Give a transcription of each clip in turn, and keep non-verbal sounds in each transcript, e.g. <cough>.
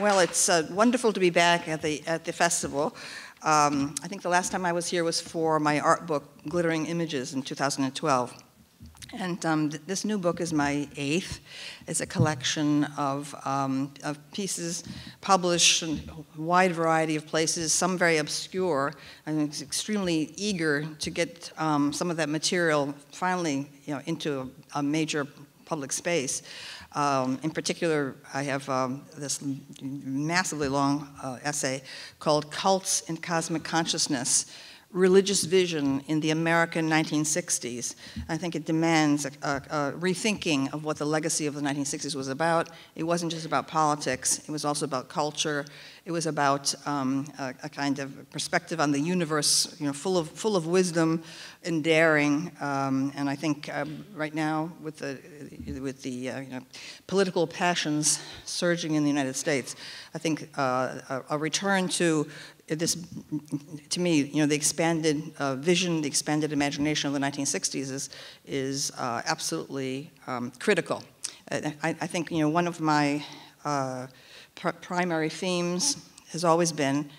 Well, it's uh, wonderful to be back at the, at the festival. Um, I think the last time I was here was for my art book, Glittering Images, in 2012. And um, th this new book is my eighth. It's a collection of, um, of pieces published in a wide variety of places, some very obscure. I'm extremely eager to get um, some of that material finally you know, into a, a major public space. Um, in particular, I have um, this massively long uh, essay called Cults and Cosmic Consciousness religious vision in the American 1960s. I think it demands a, a, a, rethinking of what the legacy of the 1960s was about. It wasn't just about politics, it was also about culture. It was about um, a, a, kind of perspective on the universe, you know, full of, full of wisdom and daring. Um, and I think um, right now, with the, with the uh, you know, political passions surging in the United States, I think uh, a, return to this, to me, you know, the expanded uh, vision, the expanded imagination of the 1960s is, is uh, absolutely um, critical. I, I, think, you know, one of my uh, pr primary themes has always been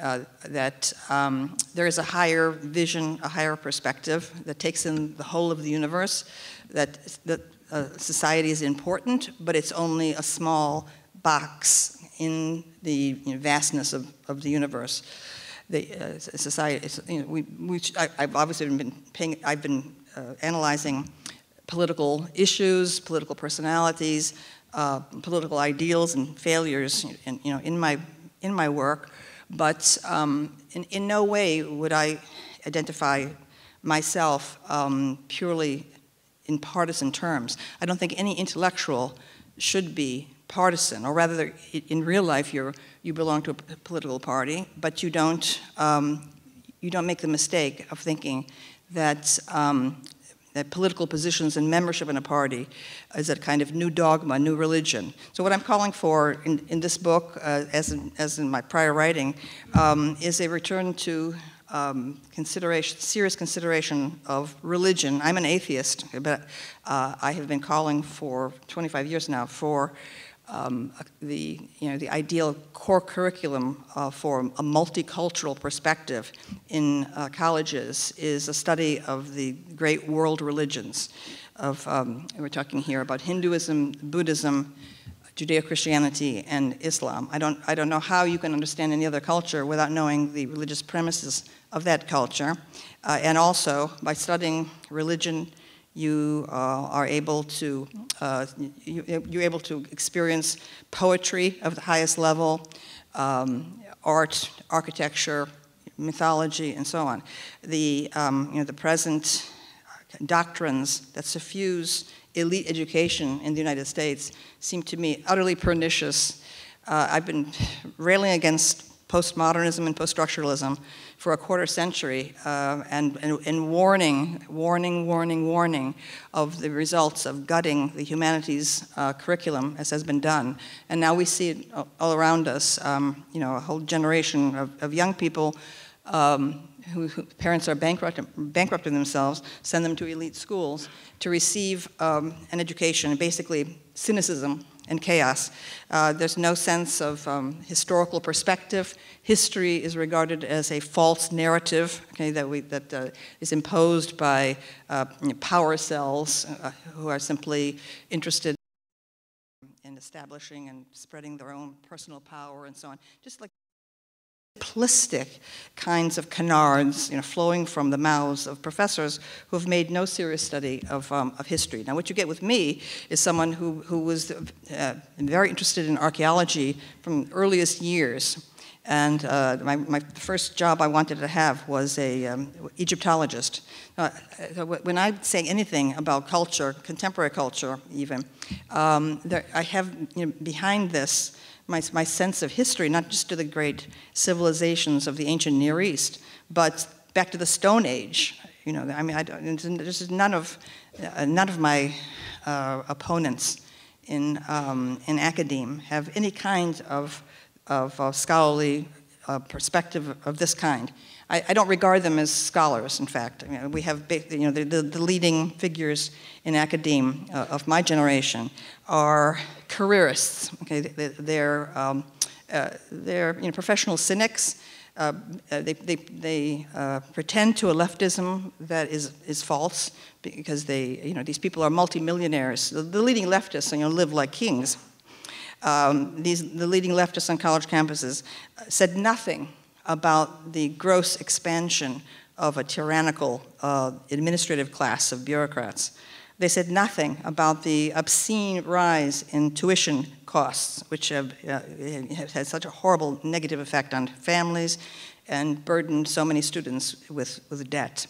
uh, that um, there is a higher vision, a higher perspective that takes in the whole of the universe, that, that uh, society is important, but it's only a small box in the you know, vastness of, of the universe. The uh, society, you know, we, we, I, have obviously been paying, I've been uh, analyzing political issues, political personalities, uh, political ideals and failures in, you know, in, my, in my work, but um, in, in no way would I identify myself um, purely in partisan terms. I don't think any intellectual should be partisan, or rather, in real life, you you belong to a political party, but you don't, um, you don't make the mistake of thinking that, um, that political positions and membership in a party is a kind of new dogma, new religion. So what I'm calling for in, in this book, uh, as, in, as in my prior writing, um, is a return to um, consideration, serious consideration of religion. I'm an atheist, but uh, I have been calling for 25 years now for um, the, you know, the ideal core curriculum uh, for a multicultural perspective in uh, colleges is a study of the great world religions. Of, um, we're talking here about Hinduism, Buddhism, Judeo-Christianity, and Islam. I don't, I don't know how you can understand any other culture without knowing the religious premises of that culture. Uh, and also, by studying religion, you uh, are able to uh, you, are able to experience poetry of the highest level, um, art, architecture, mythology, and so on. The um, you know the present doctrines that suffuse elite education in the United States seem to me utterly pernicious. Uh, I've been railing against postmodernism and poststructuralism for a quarter century uh, and, and, warning, warning, warning, warning of the results of gutting the humanities uh, curriculum as has been done. And now we see it all around us, um, you know, a whole generation of, of young people um, who, who, parents are bankrupt, bankrupting themselves, send them to elite schools to receive um, an education, basically cynicism and chaos. Uh, there's no sense of um, historical perspective. History is regarded as a false narrative okay, that, we, that uh, is imposed by uh, power cells uh, who are simply interested in establishing and spreading their own personal power and so on. Just like simplistic kinds of canards you know, flowing from the mouths of professors who have made no serious study of, um, of history. Now, what you get with me is someone who, who was uh, very interested in archaeology from earliest years. And uh, my, my first job I wanted to have was a um, Egyptologist. Uh, when I say anything about culture, contemporary culture even, um, there, I have you know, behind this my, my sense of history, not just to the great civilizations of the ancient Near East, but back to the Stone Age. You know, I mean, I this is none of, uh, none of my uh, opponents in, um, in academe have any kind of, of uh, scholarly a perspective of this kind. I, I, don't regard them as scholars, in fact. I mean, we have, you know, the, the, the, leading figures in academia uh, of my generation are careerists. Okay, they, are um, uh, they're you know, professional cynics. Uh, uh, they, they, they uh, pretend to a leftism that is, is false because they, you know, these people are multimillionaires. The, the leading leftists you know, live like kings. Um, these, the leading leftists on college campuses said nothing about the gross expansion of a tyrannical uh, administrative class of bureaucrats. They said nothing about the obscene rise in tuition costs, which have, uh, have had such a horrible negative effect on families and burdened so many students with, with debt.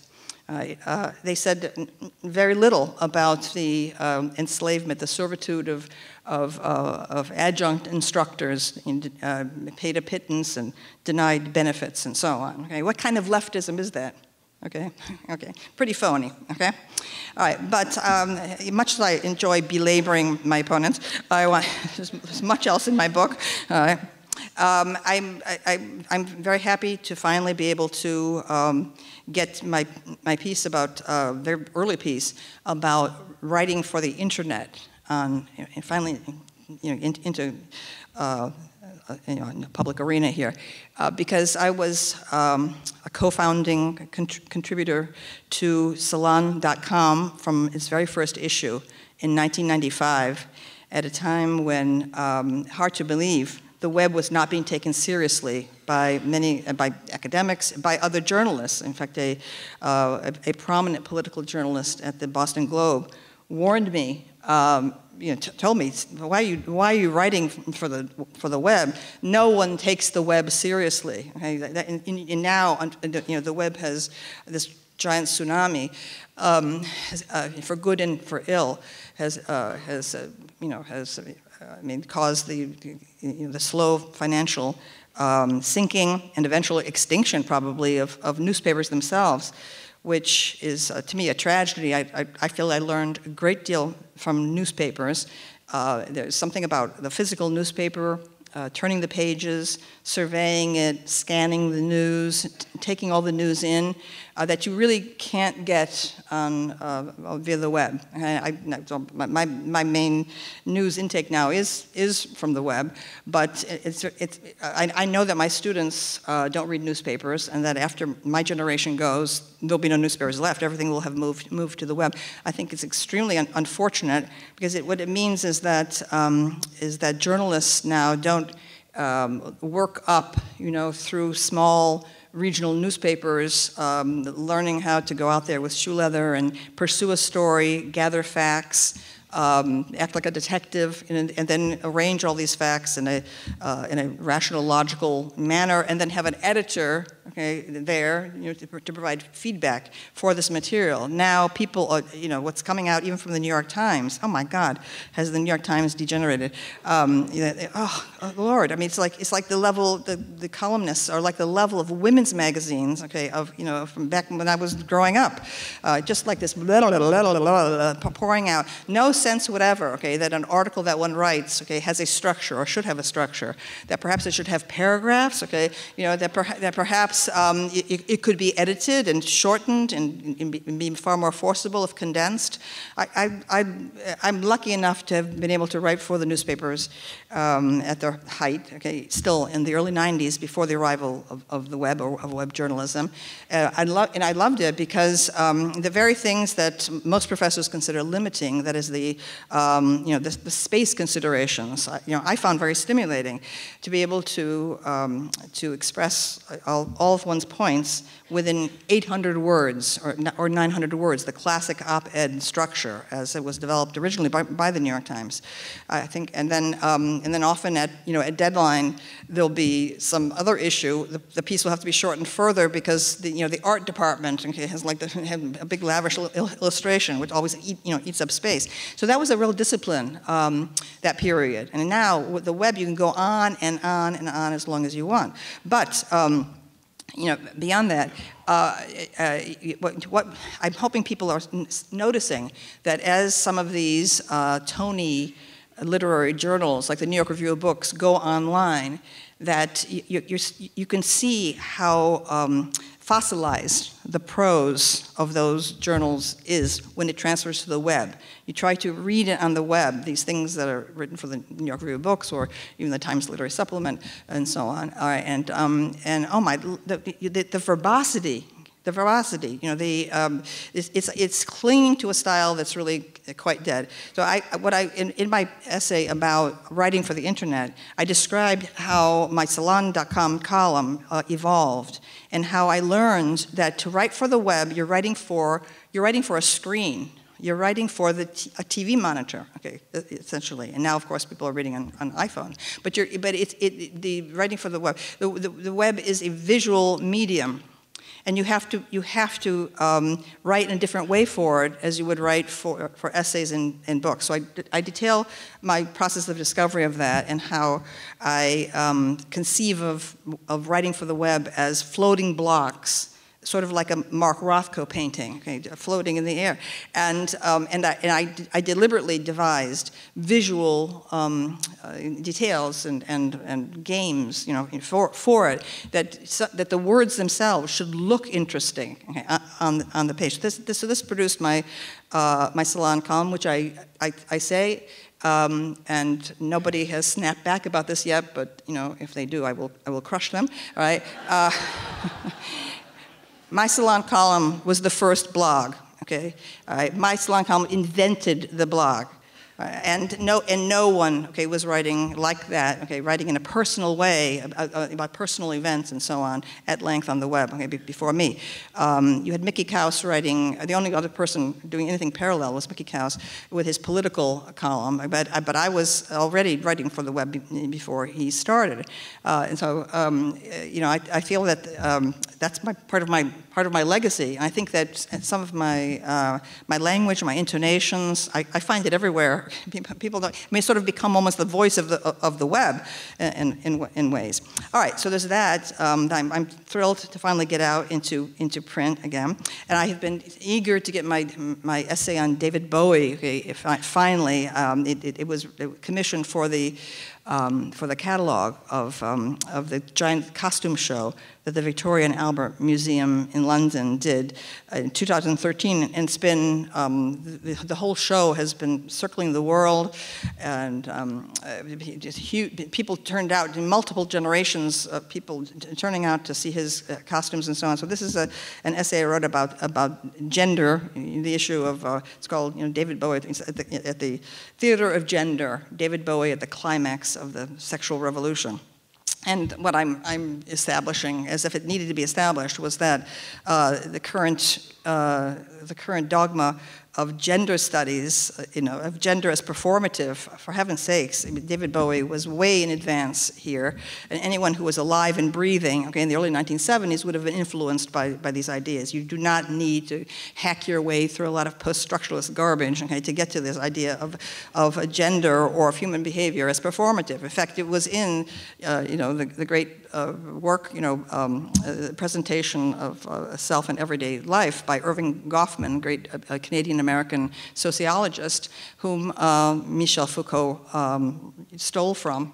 Uh, they said very little about the um, enslavement, the servitude of, of, uh, of adjunct instructors, in, uh, paid a pittance and denied benefits and so on. Okay, what kind of leftism is that? Okay, <laughs> okay, pretty phony. Okay, all right. But um, much as I enjoy belaboring my opponents, I want <laughs> there's much else in my book. Um, I'm, I, am very happy to finally be able to um, get my, my piece about, uh, very early piece, about writing for the internet, and finally you know, in, into uh, you know, in the public arena here, uh, because I was um, a co-founding contributor to Salon.com from its very first issue in 1995, at a time when, um, hard to believe, the web was not being taken seriously by many, uh, by academics, by other journalists. In fact, a, uh, a, a, prominent political journalist at the Boston Globe warned me, um, you know, told me, why are, you, why are you writing for the, for the web? No one takes the web seriously. Okay? And, and now, you know, the web has this giant tsunami, um, has, uh, for good and for ill, has, uh, has uh, you know, has I mean, caused the, you know, the slow financial um, sinking and eventual extinction, probably, of, of newspapers themselves, which is, uh, to me, a tragedy. I, I, I, feel I learned a great deal from newspapers. Uh, there's something about the physical newspaper, uh, turning the pages, surveying it, scanning the news, taking all the news in, uh, that you really can't get on, uh, via the web. I, I, my, my main news intake now is, is from the web, but it's, it's, I, I know that my students uh, don't read newspapers and that after my generation goes, there'll be no newspapers left. Everything will have moved, moved to the web. I think it's extremely un unfortunate because it, what it means is that, um, is that journalists now don't um, work up, you know, through small regional newspapers, um, learning how to go out there with shoe leather and pursue a story, gather facts, um, act like a detective, and, and, then arrange all these facts in a, uh, in a rational, logical manner, and then have an editor okay, there you know, to, to, provide feedback for this material. Now people, are, you know, what's coming out even from the New York Times, oh my God, has the New York Times degenerated? Um, you know, oh, oh, Lord, I mean, it's like, it's like the level, the, the columnists are like the level of women's magazines, okay, of, you know, from back when I was growing up. Uh, just like this pouring out. No sense whatever, okay, that an article that one writes, okay, has a structure or should have a structure. That perhaps it should have paragraphs, okay, you know, that, perha that perhaps um, it, it, could be edited and shortened and, and, be far more forcible if condensed. I, am lucky enough to have been able to write for the newspapers um, at their height, okay, still in the early 90s before the arrival of, of the web or of web journalism. Uh, I and I loved it because um, the very things that most professors consider limiting, that is the, um, you know, the, the, space considerations, you know, I found very stimulating to be able to, um, to express all, all all of one's points within 800 words or, or 900 words, the classic op-ed structure as it was developed originally by, by the New York Times. I think, and then, um, and then often at, you know, at deadline, there'll be some other issue. The, the piece will have to be shortened further because the, you know, the art department has like the, <laughs> a big lavish illustration, which always eat, you know, eats up space. So that was a real discipline, um, that period. And now with the web, you can go on and on and on as long as you want. But, um, you know, beyond that, uh, uh, what, what, I'm hoping people are noticing that as some of these uh, Tony literary journals, like the New York Review of Books, go online, that you, you, you can see how um, fossilized the prose of those journals is when it transfers to the web. You try to read it on the web, these things that are written for the New York Review of Books or even the Times Literary Supplement and so on. All right, and, um, and oh my, the, the, the verbosity the. You know, the, um, it's, it's, it's, clinging to a style that's really quite dead. So I, what I, in, in my essay about writing for the internet, I described how my salon.com column uh, evolved and how I learned that to write for the web, you're writing for, you're writing for a screen. You're writing for the a TV monitor, okay, essentially. And now, of course, people are reading on, on iPhone. But, you're, but it's, it, the writing for the web, the, the, the web is a visual medium and you have to, you have to um, write in a different way for it as you would write for, for essays and, and books. So I, I detail my process of discovery of that and how I um, conceive of, of writing for the web as floating blocks sort of like a Mark Rothko painting, okay, floating in the air. And, um, and, I, and I, I, deliberately devised visual um, uh, details and, and, and games you know, for, for it that, so, that the words themselves should look interesting okay, on, on the page. This, this, so this produced my, uh, my salon column, which I, I, I say um, and nobody has snapped back about this yet, but you know, if they do, I will, I will crush them. All right. Uh, <laughs> My Salon column was the first blog, okay? My Salon column invented the blog. Uh, and no, and no one, okay, was writing like that, okay, writing in a personal way about, about personal events and so on at length on the web, okay, before me. Um, you had Mickey Kaus writing, the only other person doing anything parallel was Mickey Kaus with his political column, but, but I was already writing for the web before he started. Uh, and so, um, you know, I, I feel that um, that's my, part of my part of my legacy. I think that some of my, uh, my language, my intonations, I, I, find it everywhere. <laughs> People don't, I mean, sort of become almost the voice of the, of the web in, in, in ways. All right, so there's that. Um, I'm, I'm, thrilled to finally get out into, into print again. And I have been eager to get my, my essay on David Bowie, okay, if I, finally. Um, it, it, it was commissioned for the um, for the catalog of, um, of the giant costume show that the Victoria and Albert Museum in London did in 2013. And it's been, um, the, the, whole show has been circling the world, and um, uh, huge, people turned out, multiple generations of people turning out to see his uh, costumes and so on. So this is a, an essay I wrote about, about gender, the issue of, uh, it's called you know, David Bowie at the, at the Theater of Gender, David Bowie at the climax of the sexual revolution. And what I'm, I'm, establishing, as if it needed to be established, was that uh, the, current, uh, the current dogma of gender studies, uh, you know, of gender as performative, for heaven's sakes, I mean, David Bowie was way in advance here. And anyone who was alive and breathing, okay, in the early 1970s would have been influenced by, by these ideas. You do not need to hack your way through a lot of post-structuralist garbage, okay, to get to this idea of, of a gender or of human behavior as performative. In fact, it was in, uh, you know, the, the great uh, work, you know, um, uh, presentation of uh, self and everyday life by Erving Goffman, great uh, Canadian American sociologist, whom uh, Michel Foucault um, stole from,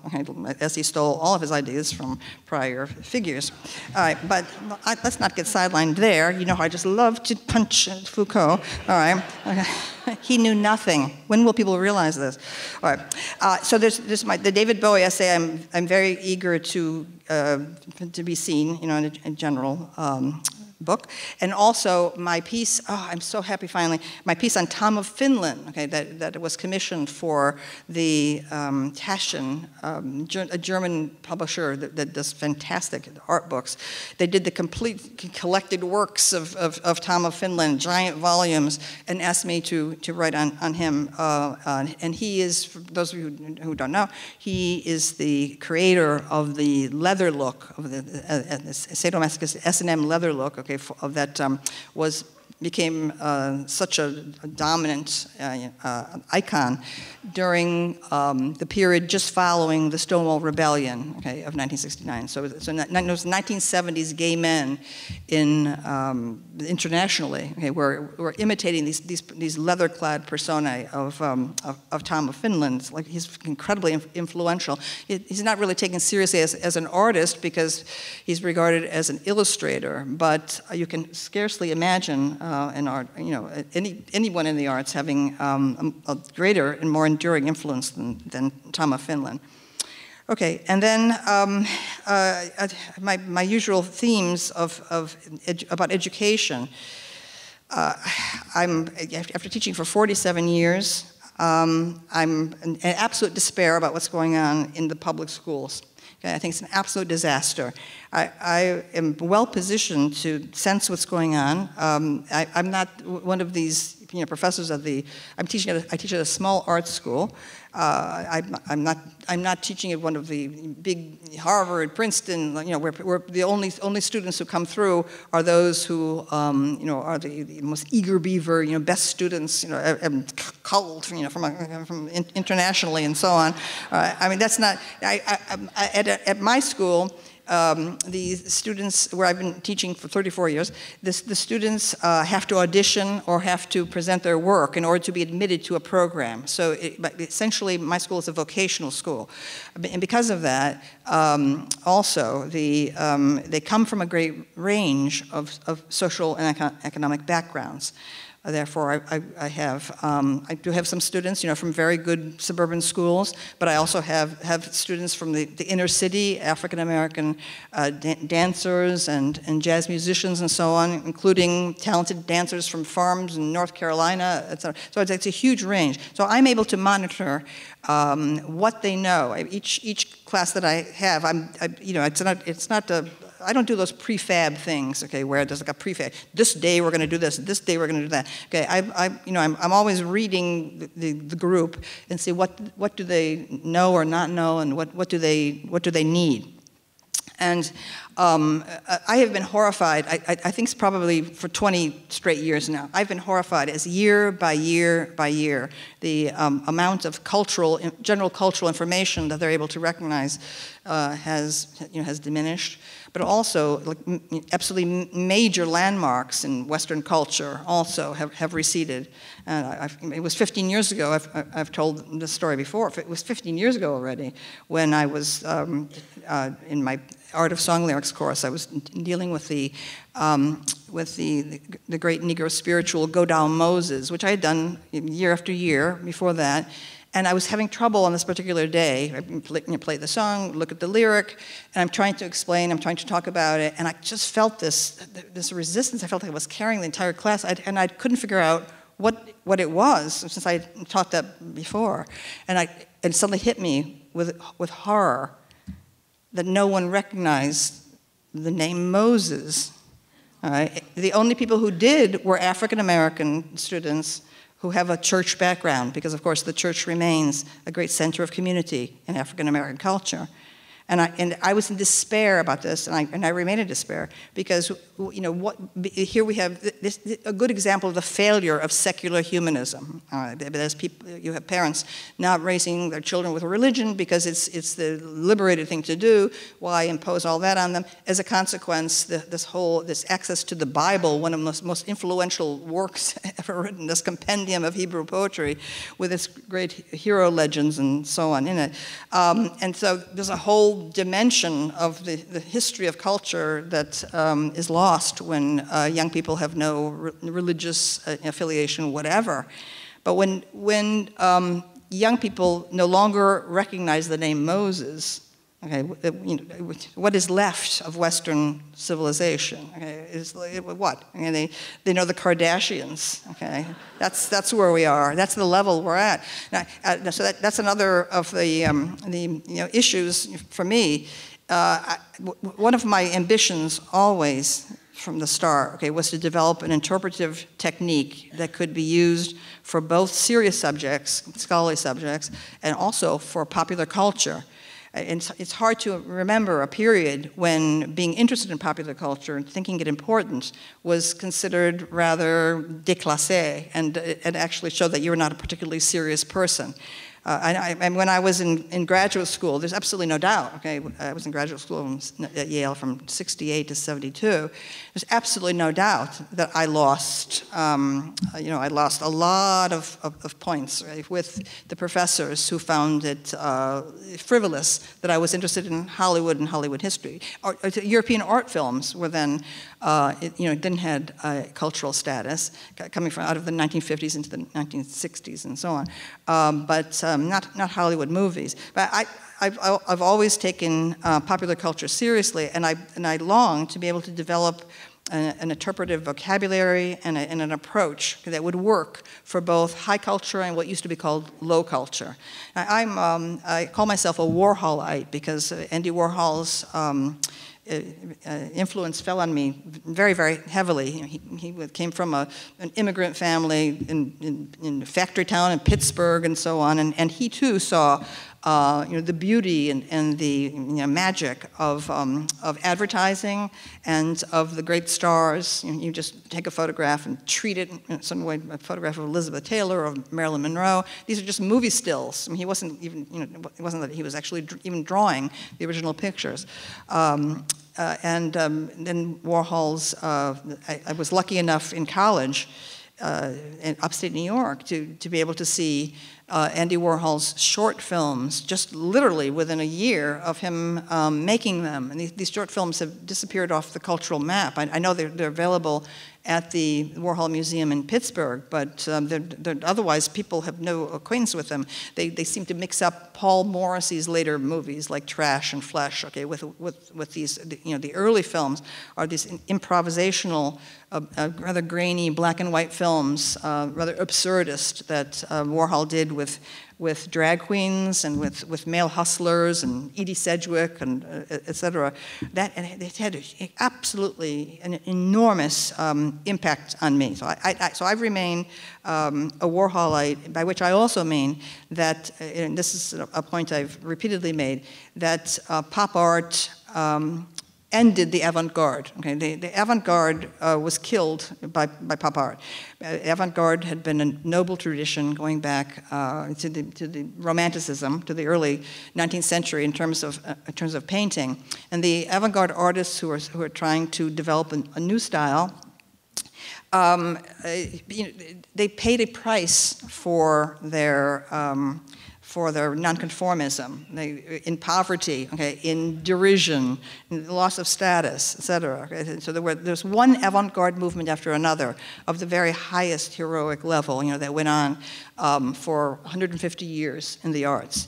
as he stole all of his ideas from prior figures. All right, but I, let's not get sidelined there. You know, I just love to punch Foucault. All right. <laughs> He knew nothing. When will people realize this? All right. So there's, there's my, the David Bowie essay. I'm, I'm very eager to, uh, to be seen, you know, in, a, in general. Um, book. And also my piece, oh, I'm so happy finally, my piece on Tom of Finland, okay, that, that was commissioned for the um, Taschen, um, a German publisher that, that, does fantastic art books. They did the complete collected works of, of, of, Tom of Finland, giant volumes, and asked me to, to write on, on him. Uh, uh, and he is, for those of you who, don't know, he is the creator of the leather look, of the, uh, uh, sadomasochistic S&M leather look, okay, of that um, was became uh, such a, dominant uh, uh, icon during um, the period just following the Stonewall Rebellion okay, of 1969. So, so it was 1970s gay men in, um, internationally okay, were, were imitating these, these, these leather-clad personae of, um, of, of, Tom of Finland. Like he's incredibly influential. He's not really taken seriously as, as an artist because he's regarded as an illustrator, but you can scarcely imagine uh, an art, you know, any, anyone in the arts having um, a, greater and more enduring influence than, than of Finland. Okay, and then um, uh, my, my usual themes of, of edu about education. Uh, I'm, after teaching for 47 years, um, I'm in absolute despair about what's going on in the public schools. I think it's an absolute disaster. I, I am well positioned to sense what's going on. Um, I, am not one of these you know, professors of the, I'm teaching at a, I teach at a small art school. Uh, I, I'm, not, I'm not teaching at one of the big Harvard, Princeton, you know, where, where the only, only students who come through are those who, um, you know, are the, the, most eager beaver, you know, best students, you know, and culled, you know, from, from internationally and so on. Uh, I mean, that's not, I, I, I at, at my school, um, the students, where I've been teaching for 34 years, this, the students uh, have to audition or have to present their work in order to be admitted to a program. So it, essentially, my school is a vocational school. And because of that, um, also, the, um, they come from a great range of, of social and economic backgrounds. Therefore, I, I, I have, um, I do have some students, you know, from very good suburban schools, but I also have, have students from the, the inner city, African American uh, dancers and, and jazz musicians and so on, including talented dancers from farms in North Carolina, etc. So it's, it's a huge range. So I'm able to monitor um, what they know. Each, each class that I have, I'm, I, you know, it's not, it's not a, I don't do those prefab things, okay, where there's like a prefab. This day we're going to do this. This day we're going to do that. Okay, I, I you know, I'm, I'm always reading the, the, the, group and see what what do they know or not know, and what what do they what do they need. And um, I have been horrified. I, I, think it's probably for 20 straight years now. I've been horrified as year by year by year the um, amount of cultural, general cultural information that they're able to recognize uh, has, you know, has diminished but also like, absolutely major landmarks in Western culture also have, have receded. Uh, it was 15 years ago, I've, I've told this story before, it was 15 years ago already when I was um, uh, in my Art of Song Lyrics course, I was dealing with the, um, with the, the, the, great Negro spiritual Go Down Moses, which I had done year after year before that. And I was having trouble on this particular day. I play, play the song, look at the lyric, and I'm trying to explain, I'm trying to talk about it, and I just felt this, this resistance. I felt like I was carrying the entire class, I'd, and I couldn't figure out what, what it was since I taught that before. And I, it suddenly hit me with, with horror that no one recognized the name Moses. The only people who did were African American students who have a church background, because of course the church remains a great center of community in African American culture. And I, and I was in despair about this, and I, and I remain in despair because you know what, here we have this, a good example of the failure of secular humanism. Uh, there's people, you have parents not raising their children with a religion because it's, it's the liberated thing to do. Why impose all that on them? As a consequence, the, this whole this access to the Bible, one of the most, most influential works <laughs> ever written, this compendium of Hebrew poetry, with its great hero legends and so on in it. Um, and so there's a whole dimension of the, the history of culture that um, is lost when uh, young people have no re religious uh, affiliation, whatever. But when, when um, young people no longer recognize the name Moses, Okay, uh, what is left of Western civilization? Okay, is what? Okay, they, they know the Kardashians. Okay, that's that's where we are. That's the level we're at. Now, uh, so that, that's another of the um, the you know issues for me. Uh, one of my ambitions always from the start, okay, was to develop an interpretive technique that could be used for both serious subjects, scholarly subjects, and also for popular culture. And it's hard to remember a period when being interested in popular culture and thinking it important was considered rather déclassé and, and actually showed that you were not a particularly serious person. Uh, I, and when I was in, in graduate school, there's absolutely no doubt, okay, I was in graduate school at Yale from 68 to 72, there's absolutely no doubt that I lost, um, you know, I lost a lot of, of, of points right, with the professors who found it uh, frivolous that I was interested in Hollywood and Hollywood history. Or, or European art films were then uh, it, you know, didn't have cultural status, coming from out of the 1950s into the 1960s and so on, um, but um, not, not Hollywood movies. But I, I've, I've always taken uh, popular culture seriously, and I, and I long to be able to develop an, an interpretive vocabulary and, a, and, an approach that would work for both high culture and what used to be called low culture. I, am um, I call myself a Warholite because Andy Warhol's um, Uh, uh, influence fell on me very, very heavily. He, he came from a, an immigrant family in, in, in, a factory town in Pittsburgh and so on, and, and he too saw uh, you know, the beauty and, and the you know, magic of, um, of advertising and of the great stars. You, know, you, just take a photograph and treat it in some way, a photograph of Elizabeth Taylor or Marilyn Monroe. These are just movie stills. I mean, he wasn't even, you know, it wasn't that he was actually even drawing the original pictures. Um, uh, and um, then Warhol's, uh, I, I, was lucky enough in college uh, in upstate New York to, to be able to see uh, Andy Warhol's short films, just literally within a year of him um, making them. And these, these, short films have disappeared off the cultural map. I, I know they're, they're, available at the Warhol Museum in Pittsburgh, but um, they're, they're, otherwise people have no acquaintance with them. They, they seem to mix up Paul Morrissey's later movies like Trash and Flesh, okay, with, with, with these, you know, the early films are these improvisational, uh, uh, rather grainy black and white films, uh, rather absurdist that uh, Warhol did with with drag queens and with, with male hustlers and Edie Sedgwick and uh, et cetera. That, it had a, absolutely an enormous um, impact on me. So, I, I, so I've remained um, a Warholite, by which I also mean that, uh, and this is a point I've repeatedly made, that uh, pop art um, ended the avant-garde. Okay, the, the avant-garde uh, was killed by, by pop art. Uh, avant-garde had been a noble tradition going back uh, to, the, to the Romanticism, to the early 19th century in terms of, uh, in terms of painting. And the avant-garde artists who are, who are trying to develop a, a new style um, uh, you know, they paid a price for their um, for their nonconformism, they, in poverty, okay, in derision, in loss of status, etc. Okay? So there were, there's one avant-garde movement after another of the very highest heroic level, you know, that went on um, for 150 years in the arts.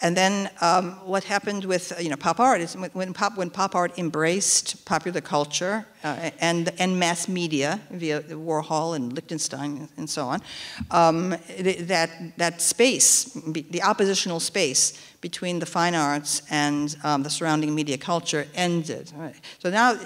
And then um, what happened with you know pop art is when pop when pop art embraced popular culture uh, and and mass media via Warhol and Lichtenstein and so on, um, that that space, the oppositional space between the fine arts and um, the surrounding media culture ended. Right. So now,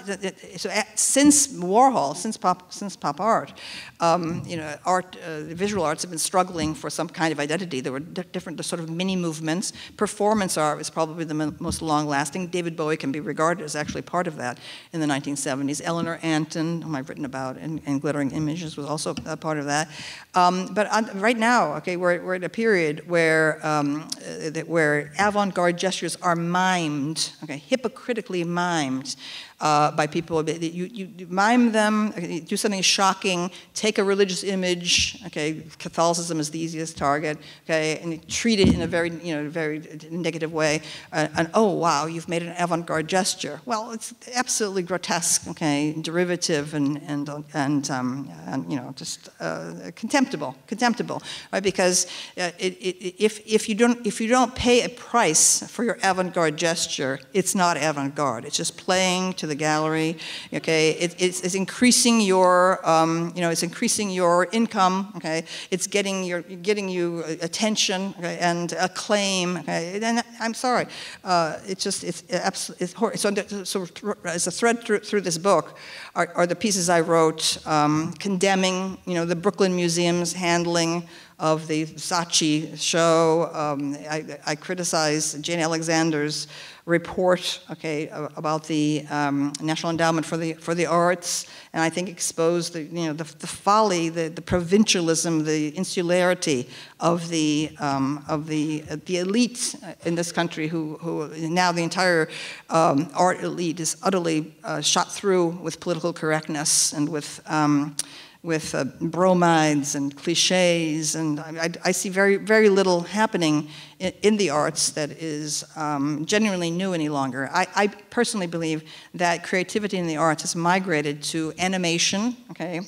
so since Warhol, since pop, since pop art, um, you know, art, uh, visual arts have been struggling for some kind of identity. There were different sort of mini movements. Performance art is probably the most long-lasting. David Bowie can be regarded as actually part of that in the 1970s. Eleanor Antin, whom I've written about and, in Glittering Images, was also a part of that. Um, but right now, okay, we're, we're at a period where, um, uh, where avant-garde gestures are mimed, okay, hypocritically mimed uh, by people. You, you, mime them, do something shocking, take a religious image, okay, Catholicism is the easiest target, okay, and treat it in a very, you know, very negative way, uh, and oh, wow, you've made an avant-garde gesture. Well, it's absolutely grotesque, okay, derivative and, and, and, um, and you know, just uh, contemptible, contemptible, right, because uh, it, it, if, if, you don't, if you don't pay a price for your avant-garde gesture, it's not avant-garde, it's just playing to the the gallery. Okay, it, it's, it's, increasing your, um, you know, it's increasing your income. Okay, it's getting your, getting you attention okay? and acclaim. Okay, and I'm sorry, uh, it's just it's absolutely so, so as a thread through, through this book are, are, the pieces I wrote um, condemning, you know, the Brooklyn Museum's handling of the Saatchi show. Um, I, I criticize Jane Alexander's report, okay, about the um, National Endowment for the for the Arts, and I think exposed the you know the, the folly, the, the provincialism, the insularity of the um, of the uh, the elite in this country, who who now the entire um, art elite is utterly uh, shot through with political correctness and with um, with uh, bromides and cliches, and I, I, see very, very little happening in, in the arts that is um, genuinely new any longer. I, I, personally believe that creativity in the arts has migrated to animation, okay,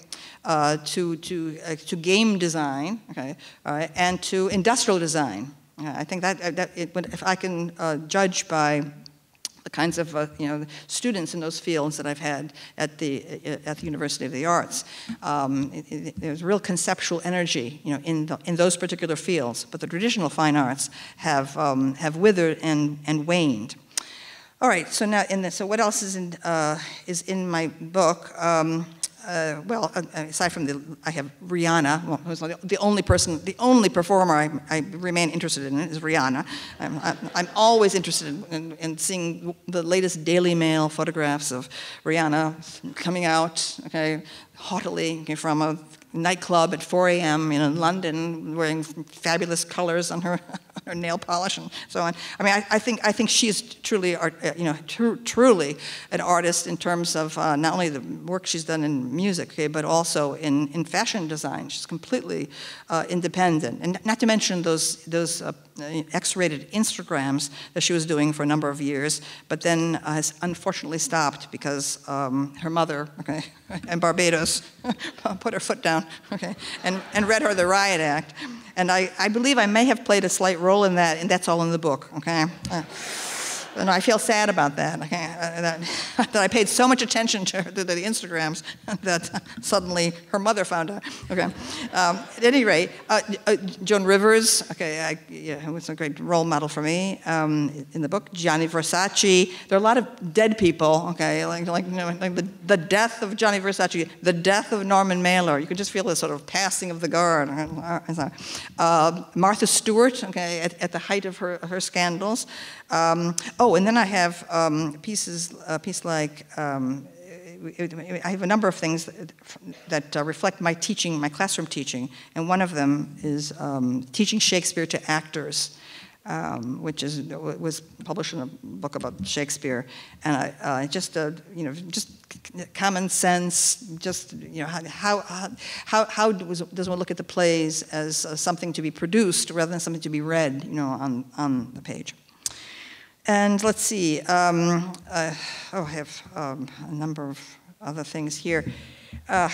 uh, to, to, uh, to game design, okay, uh, and to industrial design. I think that, uh, that it, if I can uh, judge by the kinds of uh, you know students in those fields that I've had at the uh, at the University of the Arts. Um, there's real conceptual energy you know in the, in those particular fields, but the traditional fine arts have um, have withered and and waned. All right, so now in the, so what else is in uh, is in my book? Um, uh, well, uh, aside from the, I have Rihanna, who's the only person, the only performer I, I remain interested in is Rihanna. I'm, I'm always interested in, in, seeing the latest Daily Mail photographs of Rihanna coming out, okay, haughtily from a nightclub at 4 a.m. in London, wearing fabulous colors on her <laughs> her nail polish and so on. I mean, I, I think I think she's truly, art, uh, you know, tr truly an artist in terms of uh, not only the work she's done in music, okay, but also in, in fashion design. She's completely uh, independent, and not to mention those those uh, X-rated Instagrams that she was doing for a number of years, but then has unfortunately stopped because um, her mother, <laughs> okay, <laughs> in Barbados, put her foot down, <laughs> okay, and, and read her the Riot Act. And I, I believe I may have played a slight role in that, and that's all in the book, okay? Uh, and I feel sad about <laughs> that. That, I paid so much attention to, to the Instagrams <laughs> that suddenly her mother found out. Okay. Um, at any rate, uh, uh, Joan Rivers, okay, I, yeah, was a great role model for me um, in the book. Gianni Versace. There are a lot of dead people, okay, like, like, you know, like the, the death of Gianni Versace, the death of Norman Mailer. You can just feel the sort of passing of the guard. Uh, Martha Stewart, okay, at, at, the height of her, her scandals. Um, oh, and then I have um, pieces, a piece like, um, I have a number of things that, that uh, reflect my teaching, my classroom teaching, and one of them is um, teaching Shakespeare to actors. Um, which is was published in a book about Shakespeare, and I uh, just uh, you know just common sense, just you know how how how does, does one look at the plays as uh, something to be produced rather than something to be read, you know, on on the page. And let's see, um, uh, oh, I have um, a number of other things here. Uh,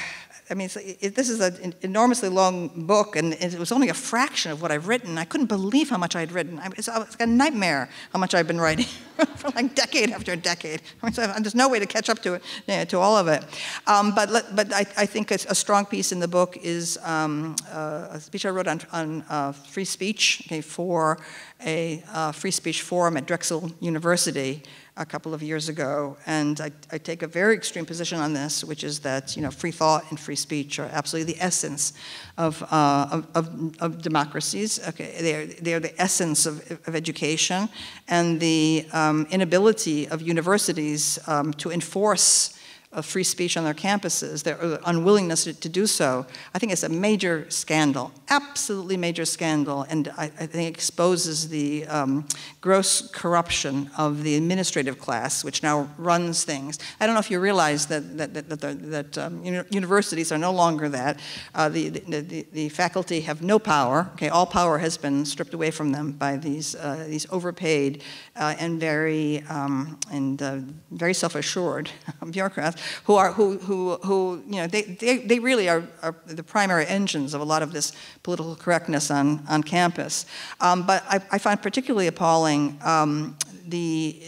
I mean, it, this is an enormously long book, and it was only a fraction of what I've written. I couldn't believe how much I'd written. It's, it's a nightmare how much I've been writing <laughs> for like decade after decade. I mean, so there's no way to catch up to it, to all of it. Um, but let, but I, I, think a, a, strong piece in the book is um, uh, a speech I wrote on, on uh, free speech okay, for a uh, free speech forum at Drexel University a couple of years ago, and I, I, take a very extreme position on this, which is that you know free thought and free speech are absolutely the essence of, uh, of, of, of, democracies. Okay, they're, they're the essence of, of education, and the um, inability of universities um, to enforce of free speech on their campuses, their unwillingness to, to do so, I think it's a major scandal, absolutely major scandal, and I, I think exposes the um, gross corruption of the administrative class, which now runs things. I don't know if you realize that, that, that, that, that um, universities are no longer that. Uh, the, the, the, the, faculty have no power, okay, all power has been stripped away from them by these, uh, these overpaid uh, and very, um, and, uh, very self-assured <laughs> bureaucrats who are who who who you know they they, they really are, are the primary engines of a lot of this political correctness on on campus. Um, but I, I, find particularly appalling um, the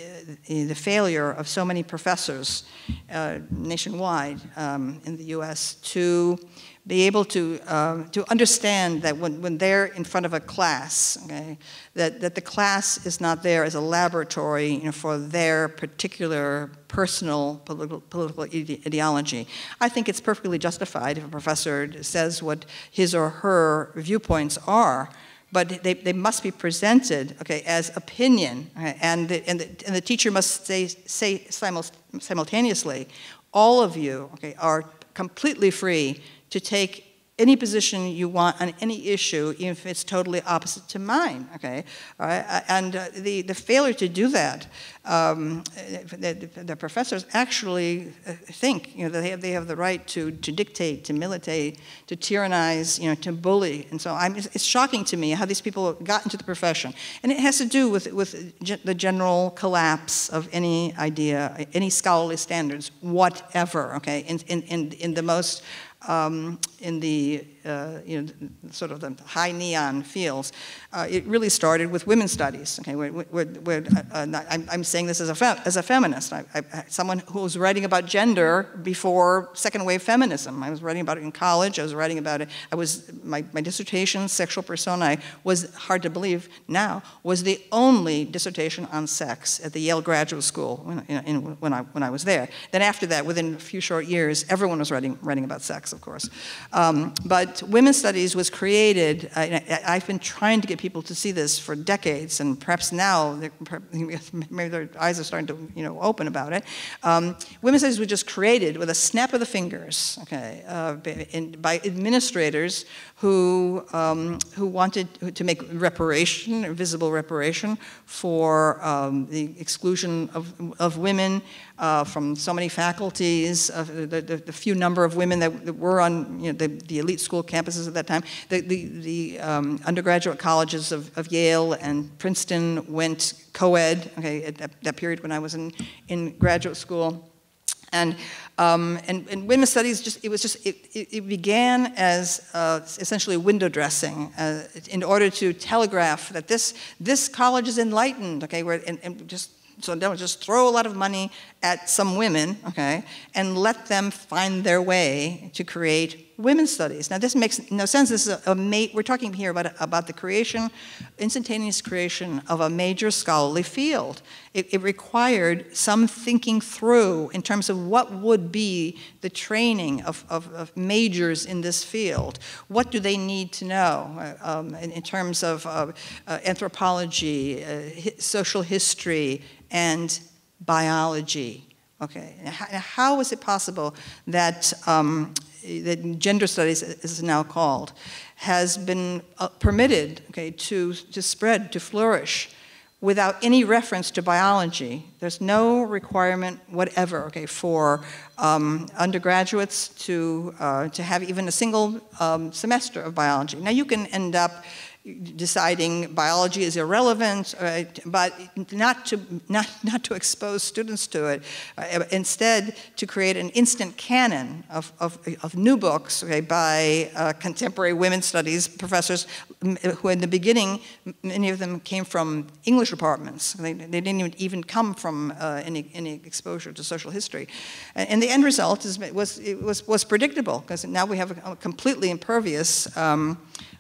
the failure of so many professors uh, nationwide um, in the U.S. to be able to, um, to understand that when, when they're in front of a class, okay, that, that the class is not there as a laboratory you know, for their particular personal political, political ide ideology. I think it's perfectly justified if a professor says what his or her viewpoints are but they, they must be presented okay, as opinion, okay, and, the, and, the, and the teacher must say, say simultaneously, all of you okay, are completely free to take any position you want on any issue, even if it's totally opposite to mine, okay? all right. And uh, the, the failure to do that, um, the, the, professors actually uh, think, you know, they have, they have the right to, to dictate, to militate, to tyrannize, you know, to bully. And so I'm, it's shocking to me how these people got into the profession. And it has to do with, with the general collapse of any idea, any scholarly standards, whatever, okay, in, in, in, in the most um, in the uh, you know, sort of the high neon fields, uh, it really started with women's studies. Okay, we're, we're, we're, uh, not, I'm, I'm, saying this as a, as a feminist, I, I, someone who was writing about gender before second wave feminism. I was writing about it in college. I was writing about it. I was my, my dissertation, sexual personae, was hard to believe now was the only dissertation on sex at the Yale Graduate School when, in, when I when I was there. Then after that, within a few short years, everyone was writing writing about sex, of course. Um, but women's studies was created, I, have been trying to get people to see this for decades, and perhaps now <laughs> maybe their eyes are starting to you know, open about it. Um, women's studies was just created with a snap of the fingers, okay, uh, by administrators who, um, who wanted to make reparation, visible reparation, for um, the exclusion of, of women uh, from so many faculties, uh, the, the, the, few number of women that, that were on you know, the, the, elite school campuses at that time. The, the, um, undergraduate colleges of, of, Yale and Princeton went co-ed, okay, at that, that period when I was in, in graduate school. And, um, and, and, women's studies, just, it was just, it, it began as uh, essentially window dressing uh, in order to telegraph that this, this college is enlightened, okay, where, and, and just so don't just throw a lot of money at some women, okay, and let them find their way to create women's studies. Now, this makes no sense. This is a, a we're talking here about, about the creation, instantaneous creation of a major scholarly field. It, it, required some thinking through in terms of what would be the training of, of, of majors in this field. What do they need to know uh, um, in, in, terms of uh, uh, anthropology, uh, hi social history, and biology? Okay, how, how is it possible that um, that gender studies as is now called, has been uh, permitted okay, to, to spread, to flourish without any reference to biology. There's no requirement whatever okay, for um, undergraduates to, uh, to have even a single um, semester of biology. Now you can end up deciding biology is irrelevant, uh, but not to, not, not to expose students to it. Uh, instead, to create an instant canon of, of, of new books okay, by uh, contemporary women's studies professors who in the beginning, many of them came from English departments. They, they didn't even come from uh, any, any exposure to social history. And the end result is, was, was, was predictable, because now we have a completely impervious um,